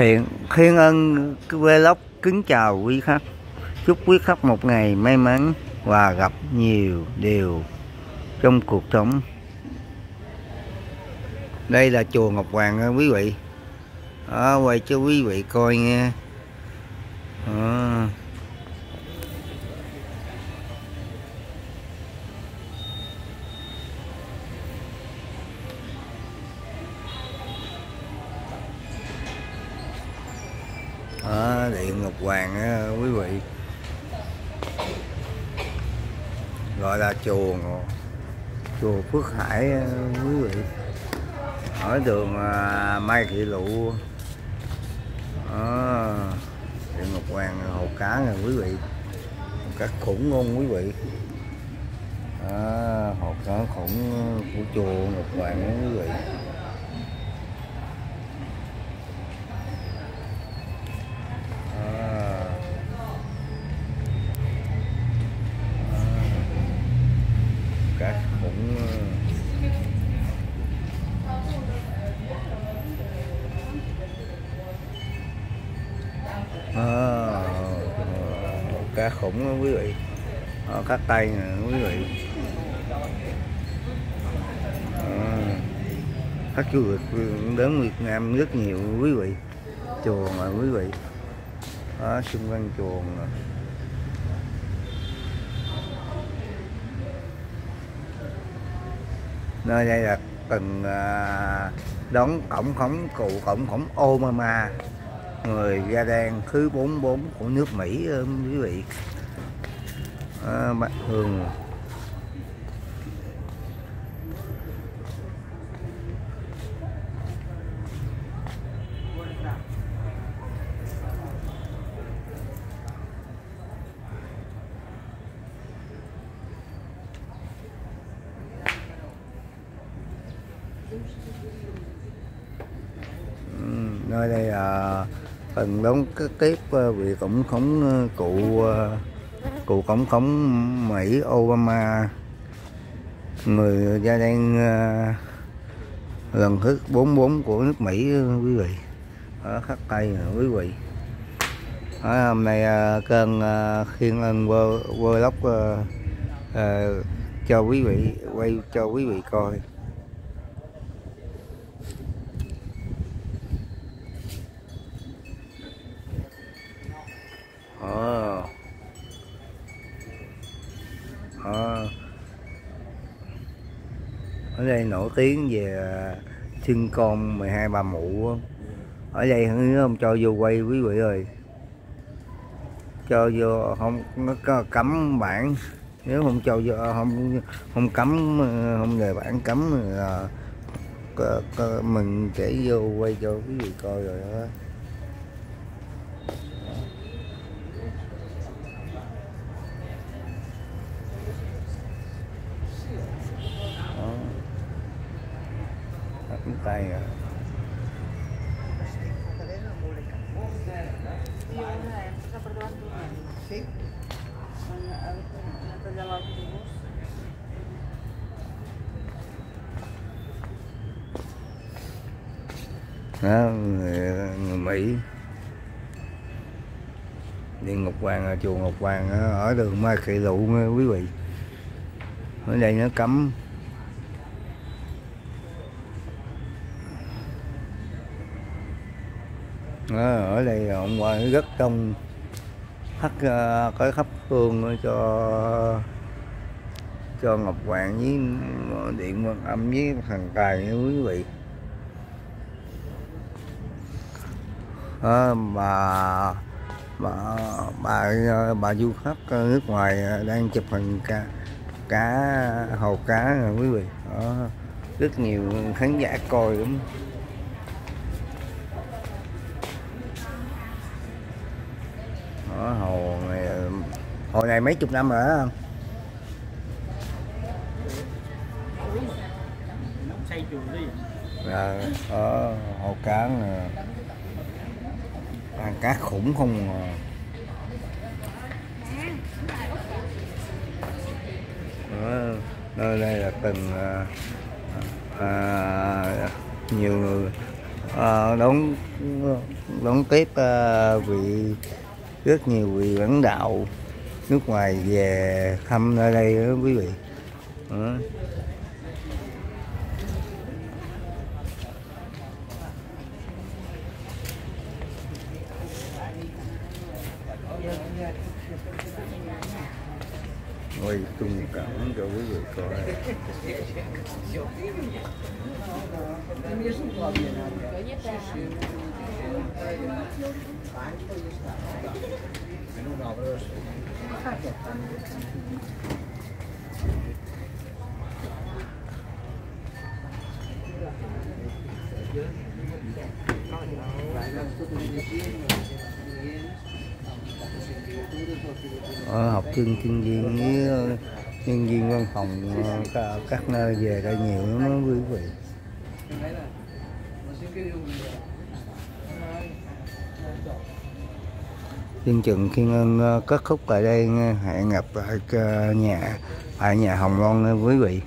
Hiện Thiên Ân Vlog kính chào quý khách. Chúc quý khách một ngày may mắn và gặp nhiều điều trong cuộc sống. Đây là chùa Ngọc Hoàng quý vị. Đó, quay cho quý vị coi nghe. Đó. Điện Ngọc Hoàng á, quý vị. Gọi là chùa chùa Phước Hải quý vị. Ở đường à, Mai Thị Lụ. Đó, điện Ngọc Hoàng hồ cá nè quý vị. Hồ cá khủng ngôn quý vị? Đó, hồ cá khủng của chùa Ngọc Hoàng đó, quý vị. Cá khủng đó quý vị. Ờ, đó, cá tay nè quý vị. À, khách du lịch đến Việt Nam rất nhiều quý vị. Chùa mà quý vị. Đó, xung quanh chuồng nè. nơi đây là từng à, đón cổng khổng cụ cổng khổng Obama người da đen thứ 44 của nước Mỹ ờ, quý vị. À, bạn thường ừ, nơi đây là phần đóng cái tiếp ờ, vị tổng thống ờ, cụ ờ, cụ tổng thống Mỹ Obama người da đen ờ, lần thứ 44 của nước Mỹ quý vị. Ở khắp Tây quý vị. Đó, hôm nay kênh Khiên Ân Vơ- Vlog cho quý vị quay cho quý vị coi. Ờ. Ờ. ở đây nổi tiếng về sinh con 12 bà mụ ở đây không cho vô quay quý vị ơi cho vô, không, nó có cấm bản nếu không cho vô, không không cấm ờ, không đề bản cấm ờ, là mình sẽ vô quay cho quý vị coi rồi đó tay à. Đó người, người Mỹ. Điện Ngọc Hoàng ở chùa Ngọc Hoàng á, ở đường Mai Thị Lụ quý vị. Ở đây nó cấm Ờ, ở đây hôm qua rất đông hắt ờ, cái có khắp hương cho cho Ngọc Hoàng với ờ, điện Quan âm với thằng tài nha quý vị. À, bà bà bà bà du khách nước ngoài đang chụp hình cá cá hồ cá nè quý vị. À, rất nhiều khán giả coi lắm. Đó hồ này hồ này mấy chục năm rồi đó. Không ở hồ cá nè à. ăn cá khủng không à. Đó, nơi đây là từng à, à, à, nhiều người. À, đón đón tiếp à, vị rất nhiều vị lãnh đạo nước ngoài về thăm nơi đây đó, quý vị. Đó. ngồi tung cảm cho quý vị coi. Ở học sinh sinh viên với ờ, nhân viên văn phòng ờ, các nơi về đây nhiều, nó quý vị. Tiên trường khi Ân ờ, kết thúc tại đây hẹn gặp lại nhà tại nhà Hồng Loan với quý vị.